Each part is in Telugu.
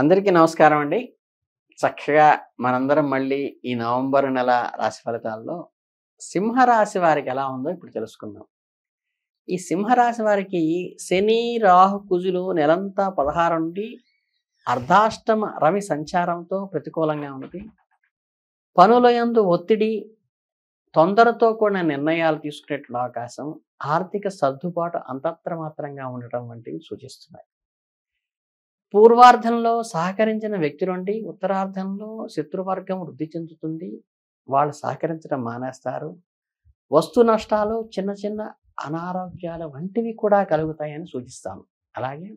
అందరికీ నమస్కారం అండి. చక్కగా మనందరం మళ్ళీ ఈ నవంబర్ నెల రాశి ఫలితాల్లో సింహరాశి వారికి ఎలా ఉందో ఇప్పుడు తెలుసుకుందాం. ఈ సింహరాశి వారికి శని రాహు కుజులు నెలంతా పదహారు నుండి అర్ధాష్టమ రవి సంచారంతో ప్రతికూలంగా ఉంది. పనుల యందు ఒత్తిడి తొందరతో కూడిన నిర్ణయాలు తీసుకునేటువంటి అవకాశం ఆర్థిక సర్దుబాటు అంతత్ర మాత్రంగా ఉండటం వంటివి సూచిస్తున్నాయి. పూర్వార్ధంలో సహకరించిన వ్యక్తి నుండి ఉత్తరార్ధంలో శత్రువర్గం వృద్ధి చెందుతుంది. వాళ్ళు సహకరించడం మానేస్తారు. వస్తు నష్టాలు చిన్న చిన్న అనారోగ్యాలు వంటివి కూడా కలుగుతాయని సూచిస్తాను అలాగే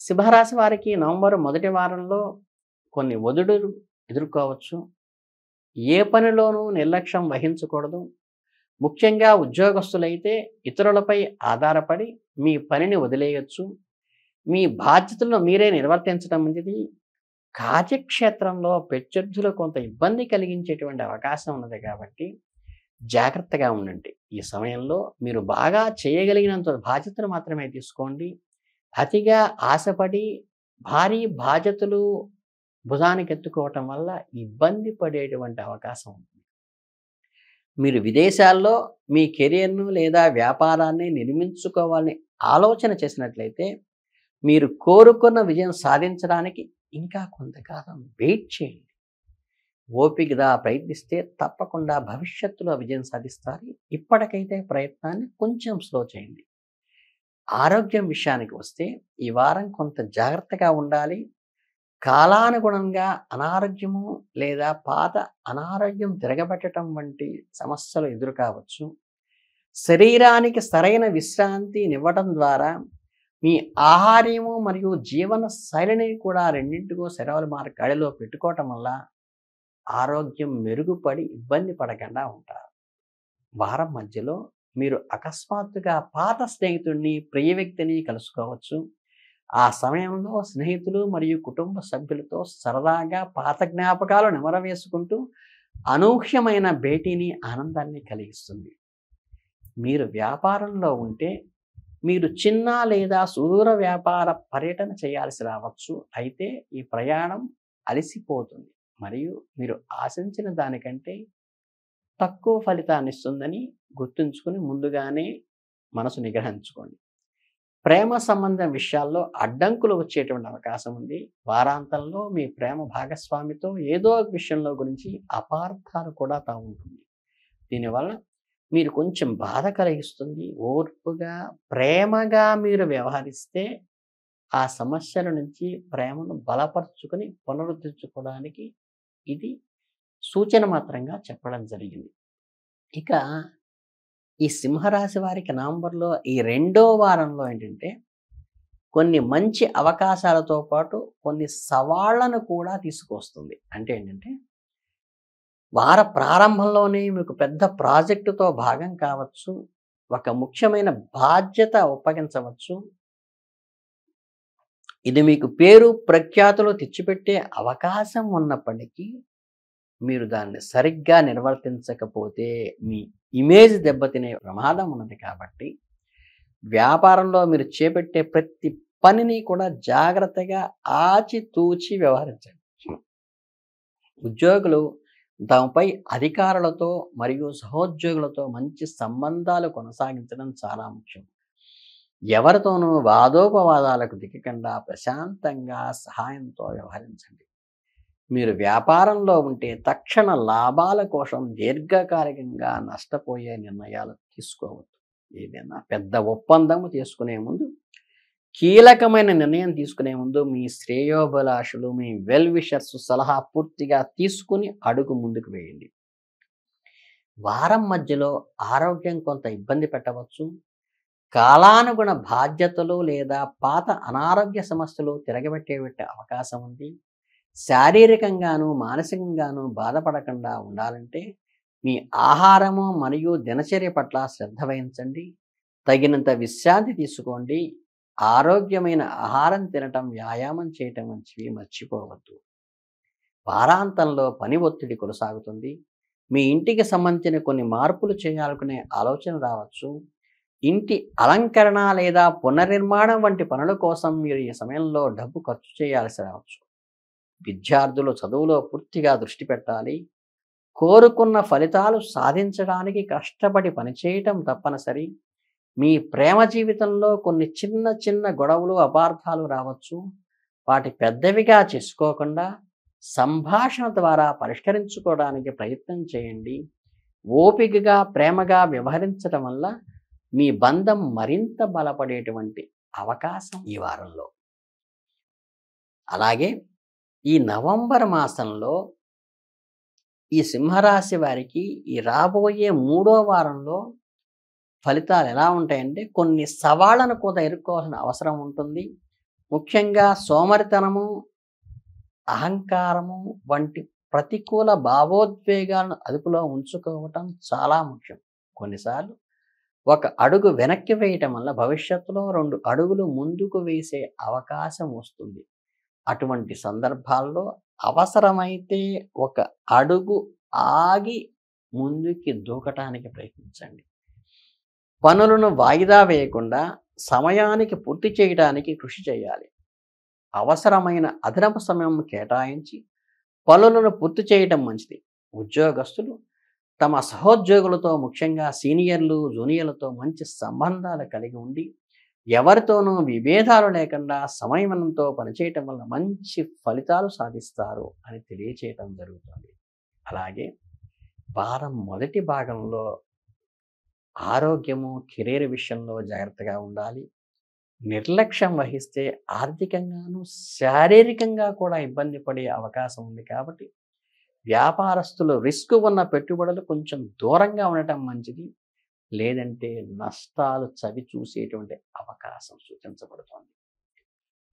సింహరాశి వారికి నవంబర్ మొదటి వారంలో కొన్ని ఒదుడులు ఎదుర్కోవచ్చు. ఏ పనిలోనూ నిర్లక్ష్యం వహించకూడదు. ముఖ్యంగా ఉద్యోగస్తులైతే ఇతరులపై ఆధారపడి మీ పనిని వదిలేయచ్చు. మీ బాధ్యతలను మీరే నిర్వర్తించడం అనేది కార్యక్షేత్రంలో ప్రత్యర్థులు కొంత ఇబ్బంది కలిగించేటువంటి అవకాశం ఉన్నది కాబట్టి జాగ్రత్తగా ఉండండి. ఈ సమయంలో మీరు బాగా చేయగలిగినంత బాధ్యతలు మాత్రమే తీసుకోండి. అతిగా ఆశపడి భారీ బాధ్యతలు భుజానికి ఎత్తుకోవటం వల్ల ఇబ్బంది పడేటువంటి అవకాశం ఉంది. మీరు విదేశాల్లో మీ కెరియర్ను లేదా వ్యాపారాన్ని నిర్మించుకోవాలని ఆలోచన చేసినట్లయితే మీరు కోరుకున్న విజయం సాధించడానికి ఇంకా కొంతకాలం వెయిట్ చేయండి. ఓపికగా ప్రయత్నిస్తే తప్పకుండా భవిష్యత్తులో విజయం సాధిస్తారు. ఇప్పటికైతే ప్రయత్నాన్ని కొంచెం స్లో చేయండి. ఆరోగ్యం విషయానికి వస్తే ఈ వారం కొంత జాగ్రత్తగా ఉండాలి. కాలానుగుణంగా అనారోగ్యము లేదా పాత అనారోగ్యం తిరగబెట్టడం వంటి సమస్యలు ఎదురు కావచ్చు శరీరానికి సరైన విశ్రాంతినివ్వడం ద్వారా మీ ఆహార్యము మరియు జీవన శైలిని కూడా రెండింటికో సెలవుల మారి గడిలో పెట్టుకోవటం వల్ల ఆరోగ్యం మెరుగుపడి ఇబ్బంది పడకుండా ఉంటారు. వారం మధ్యలో మీరు అకస్మాత్తుగా పాత స్నేహితుడిని ప్రియ వ్యక్తిని కలుసుకోవచ్చు. ఆ సమయంలో స్నేహితులు మరియు కుటుంబ సభ్యులతో సరదాగా పాత జ్ఞాపకాలు నెమరవేసుకుంటూ అనూహ్యమైన భేటీని ఆనందాన్ని కలిగిస్తుంది. మీరు వ్యాపారంలో ఉంటే మీరు చిన్న లేదా సుదూర వ్యాపార పర్యటన చేయాల్సి రావచ్చు. అయితే ఈ ప్రయాణం అలసిపోతుంది. మరియు మీరు ఆశించిన దానికంటే తక్కువ ఫలితాన్ని ఇస్తుందని గుర్తుంచుకుని ముందుగానే మనసు నిగ్రహించుకోండి. ప్రేమ సంబంధం విషయాల్లో అడ్డంకులు వచ్చేటువంటి అవకాశం ఉంది. వారాంతంలో మీ ప్రేమ భాగస్వామితో ఏదో ఒక విషయంలో గురించి అపార్థాలు కూడా తా ఉంటుంది. దీనివల్ల మీరు కొంచెం బాధ కలిగిస్తుంది ఓర్పుగా ప్రేమగా మీరు వ్యవహరిస్తే ఆ సమస్యల నుంచి ప్రేమను బలపరుచుకొని పునరుద్ధరించుకోవడానికి ఇది సూచన మాత్రంగా చెప్పడం జరిగింది. ఇక ఈ సింహరాశి వారికి నవంబర్లో ఈ రెండో వారంలో ఏంటంటే కొన్ని మంచి అవకాశాలతో పాటు కొన్ని సవాళ్ళను కూడా తీసుకొస్తుంది. అంటే ఏంటంటే వార ప్రారంభంలోనే మీకు పెద్ద ప్రాజెక్టుతో భాగం కావచ్చు. ఒక ముఖ్యమైన బాధ్యత ఒప్పగించవచ్చు ఇది మీకు పేరు ప్రఖ్యాతులు తెచ్చిపెట్టే అవకాశం ఉన్నప్పటికీ మీరు దాన్ని సరిగ్గా నిర్వర్తించకపోతే మీ ఇమేజ్ దెబ్బతినే ప్రమాదం ఉన్నది కాబట్టి వ్యాపారంలో మీరు చేపట్టే ప్రతి పనిని కూడా జాగ్రత్తగా ఆచితూచి వ్యవహరించండి. ఉద్యోగులు దానిపై అధికారులతో మరియు సహోద్యోగులతో మంచి సంబంధాలు కొనసాగించడం చాలా ముఖ్యం. ఎవరితోనూ వాదోపవాదాలకు దిగకుండా ప్రశాంతంగా సహాయంతో వ్యవహరించండి. మీరు వ్యాపారంలో ఉంటే తక్షణ లాభాల కోసం దీర్ఘకాలికంగా నష్టపోయే నిర్ణయాలు తీసుకోవద్దు. ఏదైనా పెద్ద ఒప్పందము తీసుకునే ముందు కీలకమైన నిర్ణయం తీసుకునే ముందు మీ శ్రేయోభిలాషులు మీ వెల్ విషర్స్ సలహా పూర్తిగా తీసుకుని అడుగు ముందుకు వేయండి. వారం మధ్యలో ఆరోగ్యం కొంత ఇబ్బంది పెట్టవచ్చు. కాలానుగుణ బాధ్యతలు లేదా పాత అనారోగ్య సమస్యలు తిరగబెట్టే అవకాశం ఉంది. శారీరకంగాను మానసికంగాను బాధపడకుండా ఉండాలంటే మీ ఆహారము మరియు దినచర్య పట్ల శ్రద్ధ వహించండి. తగినంత విశ్రాంతి తీసుకోండి. ఆరోగ్యమైన ఆహారం తినటం వ్యాయామం చేయటం వంటివి మర్చిపోవద్దు. వారాంతంలో పని ఒత్తిడి కొనసాగుతుంది. మీ ఇంటికి సంబంధించిన కొన్ని మార్పులు చేయాలనుకునే ఆలోచన రావచ్చు. ఇంటి అలంకరణ లేదా పునర్నిర్మాణం వంటి పనుల కోసం మీరు ఈ సమయంలో డబ్బు ఖర్చు చేయాల్సి రావచ్చు. విద్యార్థులు చదువులో పూర్తిగా దృష్టి పెట్టాలి. కోరుకున్న ఫలితాలు సాధించడానికి కష్టపడి పనిచేయటం తప్పనిసరి. మీ ప్రేమ జీవితంలో కొన్ని చిన్న చిన్న గొడవలు అపార్థాలు రావచ్చు. వాటి పెద్దవిగా చేసుకోకుండా సంభాషణ ద్వారా పరిష్కరించుకోవడానికి ప్రయత్నం చేయండి. ఓపికగా ప్రేమగా వ్యవహరించడం వల్ల మీ బంధం మరింత బలపడేటువంటి అవకాశం ఈ వారంలో. అలాగే ఈ నవంబర్ మాసంలో ఈ సింహరాశి వారికి ఈ రాబోయే మూడో వారంలో ఫలితాలు ఎలా ఉంటాయంటే కొన్ని సవాళ్ళను కూడా ఎదుర్కోవాల్సిన అవసరం ఉంటుంది. ముఖ్యంగా సోమరితనము అహంకారము వంటి ప్రతికూల భావోద్వేగాలను అదుపులో ఉంచుకోవటం చాలా ముఖ్యం. కొన్నిసార్లు ఒక అడుగు వెనక్కి వేయటం వల్ల భవిష్యత్తులో రెండు అడుగులు ముందుకు వేసే అవకాశం వస్తుంది. అటువంటి సందర్భాల్లో అవసరమైతే ఒక అడుగు ఆగి ముందుకి దూకటానికి ప్రయత్నించండి. పనులను వాయిదా వేయకుండా సమయానికి పూర్తి చేయడానికి కృషి చేయాలి. అవసరమైన అదనపు సమయం కేటాయించి పనులను పూర్తి చేయటం మంచిది. ఉద్యోగస్తులు తమ సహోద్యోగులతో ముఖ్యంగా సీనియర్లు జూనియర్లతో మంచి సంబంధాలు కలిగి ఉండి ఎవరితోనూ విభేదాలు లేకుండా సమయంతో పనిచేయటం వల్ల మంచి ఫలితాలు సాధిస్తారు అని తెలియచేయటం జరుగుతుంది. అలాగే వారం మొదటి భాగంలో ఆరోగ్యము కెరీర్ విషయంలో జాగ్రత్తగా ఉండాలి. నిర్లక్ష్యం వహిస్తే ఆర్థికంగాను శారీరకంగా కూడా ఇబ్బంది పడే అవకాశం ఉంది కాబట్టి వ్యాపారస్తులు రిస్క్ ఉన్న పెట్టుబడులు కొంచెం దూరంగా ఉండటం మంచిది. లేదంటే నష్టాలు చవి చూసేటువంటి అవకాశం సూచించబడుతోంది.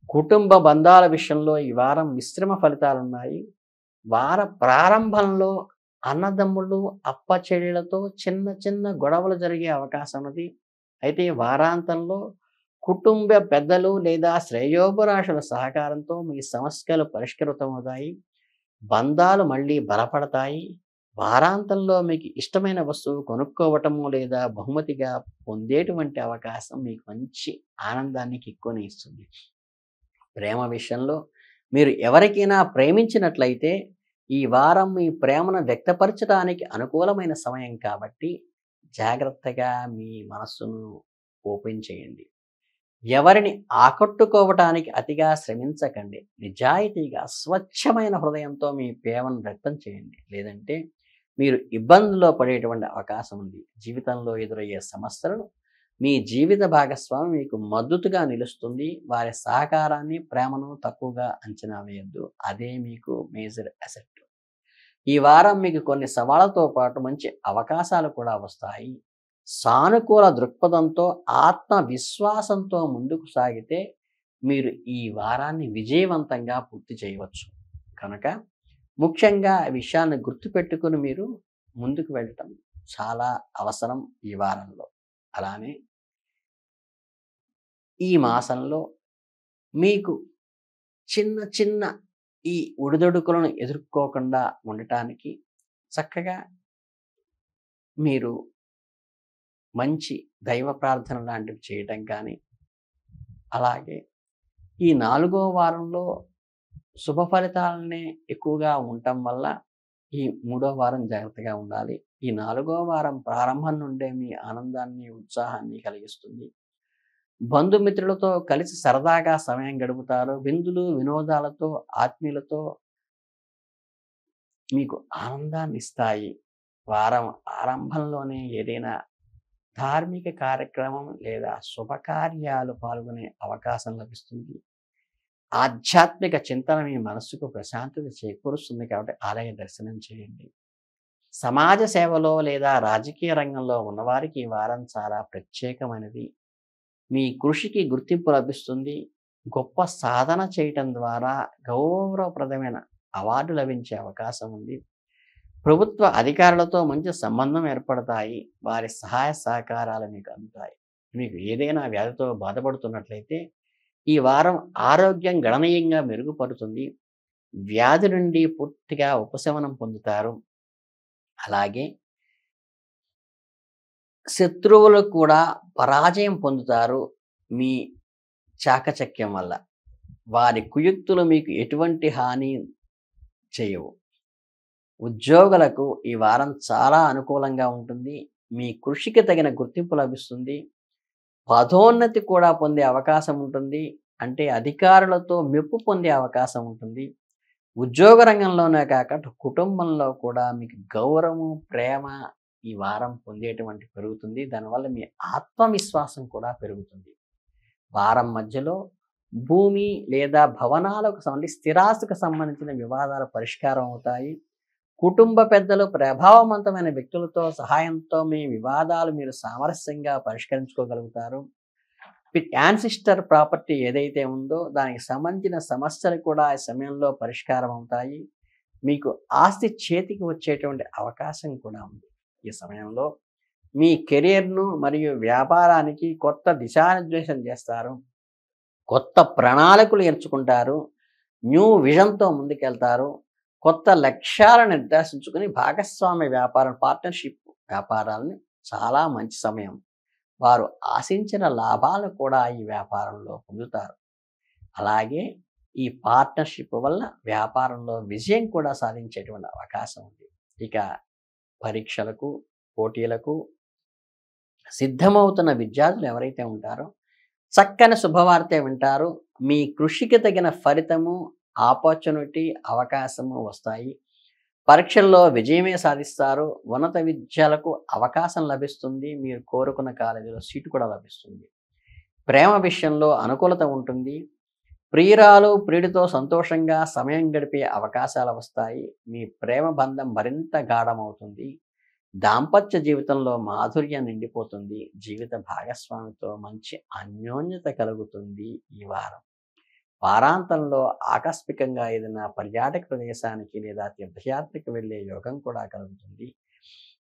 కుటుంబ బంధాల విషయంలో ఈ వారం మిశ్రమ ఫలితాలు ఉన్నాయి వార ప్రారంభంలో అన్నదమ్ములు అప్పచెల్లెలతో చిన్న చిన్న గొడవలు జరిగే అవకాశం ఉన్నది అయితే వారాంతంలో కుటుంబ పెద్దలు లేదా శ్రేయోపరాశుల సహకారంతో మీ సమస్యలు పరిష్కృతమవుతాయి. బంధాలు మళ్ళీ బలపడతాయి. వారాంతంలో మీకు ఇష్టమైన వస్తువు కొనుక్కోవటము లేదా బహుమతిగా పొందేటువంటి అవకాశం మీకు మంచి ఆనందాన్ని కిక్కుని ఇస్తుంది. ప్రేమ విషయంలో మీరు ఎవరికైనా ప్రేమించినట్లయితే ఈ వారం మీ ప్రేమను వ్యక్తపరచడానికి అనుకూలమైన సమయం కాబట్టి జాగ్రత్తగా మీ మనస్సును ఓపెన్ చేయండి. ఎవరిని ఆకట్టుకోవటానికి అతిగా శ్రమించకండి. నిజాయితీగా స్వచ్ఛమైన హృదయంతో మీ ప్రేమను వ్యక్తం చేయండి. లేదంటే మీరు ఇబ్బందుల్లో పడేటువంటి అవకాశం ఉంది. జీవితంలో ఎదురయ్యే సమస్యలను మీ జీవిత భాగస్వామి మీకు మద్దతుగా నిలుస్తుంది. వారి సహకారాన్ని ప్రేమను తక్కువగా అంచనా వేయద్దు. అదే మీకు మేజర్ అసెట్ ఈ వారం మీకు కొన్ని సవాళ్ళతో పాటు మంచి అవకాశాలు కూడా వస్తాయి. సానుకూల దృక్పథంతో ఆత్మవిశ్వాసంతో ముందుకు సాగితే మీరు ఈ వారాన్ని విజయవంతంగా పూర్తి చేయవచ్చు. కనుక ముఖ్యంగా విషయాన్ని గుర్తుపెట్టుకుని మీరు ముందుకు వెళ్ళటం చాలా అవసరం ఈ వారంలో. అలానే ఈ మాసంలో మీకు చిన్న చిన్న ఈ ఒడిదొడుకులను ఎదుర్కోకుండా ఉండటానికి చక్కగా మీరు మంచి దైవ ప్రార్థన లాంటివి చేయటం కానీ అలాగే ఈ నాలుగో వారంలో శుభ ఫలితాలనే ఎక్కువగా ఉండటం వల్ల ఈ మూడో వారం జాగ్రత్తగా ఉండాలి. ఈ నాలుగో వారం ప్రారంభం నుండే మీ ఆనందాన్ని ఉత్సాహాన్ని కలిగిస్తుంది. బంధుమిత్రులతో కలిసి సరదాగా సమయం గడుపుతారు. విందులు వినోదాలతో ఆత్మీయులతో మీకు ఆనందాన్ని ఇస్తాయి వారం ఆరంభంలోనే ఏదైనా ధార్మిక కార్యక్రమం లేదా శుభకార్యాలు పాల్గొనే అవకాశం లభిస్తుంది. ఆధ్యాత్మిక చింతన మీ మనస్సుకు ప్రశాంతత చేకూరుస్తుంది కాబట్టి ఆలయ దర్శనం చేయండి. సమాజ సేవలో లేదా రాజకీయ రంగంలో ఉన్నవారికి ఈ వారం చాలా ప్రత్యేకమైనది. మీ కృషికి గుర్తింపు లభిస్తుంది. గొప్ప సాధన చేయటం ద్వారా గౌరవప్రదమైన అవార్డు లభించే అవకాశం ఉంది. ప్రభుత్వ అధికారులతో మంచి సంబంధం ఏర్పడతాయి. వారి సహాయ సహకారాలు మీకు అందుతాయి. మీకు ఏదైనా వ్యాధితో బాధపడుతున్నట్లయితే ఈ వారం ఆరోగ్యం గణనీయంగా మెరుగుపడుతుంది. వ్యాధి నుండి పూర్తిగా ఉపశమనం పొందుతారు. అలాగే శత్రువులు కూడా పరాజయం పొందుతారు మీ చాకచక్యం వల్ల. వారి కుయుక్తులు మీకు ఎటువంటి హాని చేయవు. ఉద్యోగులకు ఈ వారం చాలా అనుకూలంగా ఉంటుంది. మీ కృషికి తగిన గుర్తింపు లభిస్తుంది. పదోన్నతి కూడా పొందే అవకాశం ఉంటుంది. అంటే అధికారులతో మెప్పు పొందే అవకాశం ఉంటుంది. ఉద్యోగ రంగంలోనే కాక కుటుంబంలో కూడా మీకు గౌరవం ప్రేమ ఈ వారం పొందేటువంటి పెరుగుతుంది. దానివల్ల మీ ఆత్మవిశ్వాసం కూడా పెరుగుతుంది. వారం మధ్యలో భూమి లేదా భవనాలకు సంబంధించి స్థిరాస్తికి సంబంధించిన వివాదాలు పరిష్కారం అవుతాయి. కుటుంబ పెద్దలు ప్రభావవంతమైన వ్యక్తులతో సహాయంతో మీ వివాదాలు మీరు సామరస్యంగా పరిష్కరించుకోగలుగుతారు. యాన్సిస్టర్ ప్రాపర్టీ ఏదైతే ఉందో దానికి సంబంధించిన సమస్యలు కూడా ఈ సమయంలో పరిష్కారం అవుతాయి. మీకు ఆస్తి చేతికి వచ్చేటువంటి అవకాశం కూడా ఉంది. ఈ సమయంలో మీ కెరియర్ను మరియు వ్యాపారానికి కొత్త దిశానిర్దేశం చేస్తారు. కొత్త ప్రణాళికలు ఎంచుకుంటారు న్యూ విజన్తో ముందుకెళ్తారు. కొత్త లక్ష్యాలను నిర్దేశించుకుని భాగస్వామ్య వ్యాపారం పార్ట్నర్షిప్ వ్యాపారాలని చాలా మంచి సమయం. వారు ఆశించిన లాభాలు కూడా ఈ వ్యాపారంలో పొందుతారు. అలాగే ఈ పార్ట్నర్షిప్ వల్ల వ్యాపారంలో విజయం కూడా సాధించేటువంటి అవకాశం ఉంది. ఇక పరీక్షలకు పోటీలకు సిద్ధమవుతున్న విద్యార్థులు ఎవరైతే ఉంటారో చక్కని శుభవార్త వింటారు. మీ కృషికి తగిన ఫలితము ఆపర్చునిటీ అవకాశము వస్తాయి. పరీక్షల్లో విజయమే సాధిస్తారు. ఉన్నత విద్యలకు అవకాశం లభిస్తుంది. మీరు కోరుకున్న కాలేజీలో సీటు కూడా లభిస్తుంది. ప్రేమ విషయంలో అనుకూలత ఉంటుంది. ప్రియురాలు ప్రియుడితో సంతోషంగా సమయం గడిపే అవకాశాలు వస్తాయి. మీ ప్రేమ బంధం మరింత గాఢమవుతుంది. దాంపత్య జీవితంలో మాధుర్యం నిండిపోతుంది. జీవిత భాగస్వామితో మంచి అన్యోన్యత కలుగుతుంది ఈ వారం. వారాంతంలో ఆకస్మికంగా ఏదైనా పర్యాటక ప్రదేశానికి లేదా తీర్థయాత్రకు వెళ్ళే యోగం కూడా కలుగుతుంది.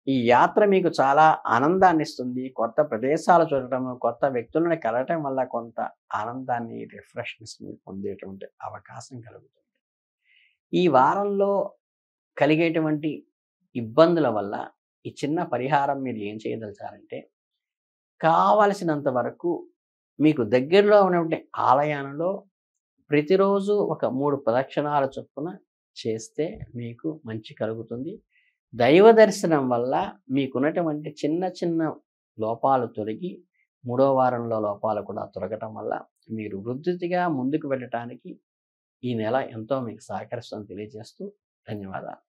ఈ యాత్ర మీకు చాలా ఆనందాన్ని ఇస్తుంది కొత్త ప్రదేశాలు చూడటం కొత్త వ్యక్తులను కలగటం వల్ల కొంత ఆనందాన్ని రిఫ్రెష్నెస్ పొందేటువంటి అవకాశం కలుగుతుంది. ఈ వారంలో కలిగేటువంటి ఇబ్బందుల వల్ల ఈ చిన్న పరిహారం మీరు ఏం చేయదలిచారంటే కావలసినంత వరకు మీకు దగ్గరలో ఉన్నటువంటి ఆలయాలలో ప్రతిరోజు ఒక మూడు ప్రదక్షిణాల చొప్పున చేస్తే మీకు మంచి కలుగుతుంది. దైవ దర్శనం వల్ల మీకున్నటువంటి చిన్న చిన్న లోపాలు తొలగి మూడో వారంలో లోపాలు కూడా తొలగటం వల్ల మీరు వృద్ధిగా ముందుకు వెళ్ళటానికి ఈ నెల ఎంతో మీకు సహకరిస్తుందని తెలియజేస్తూ ధన్యవాదాలు.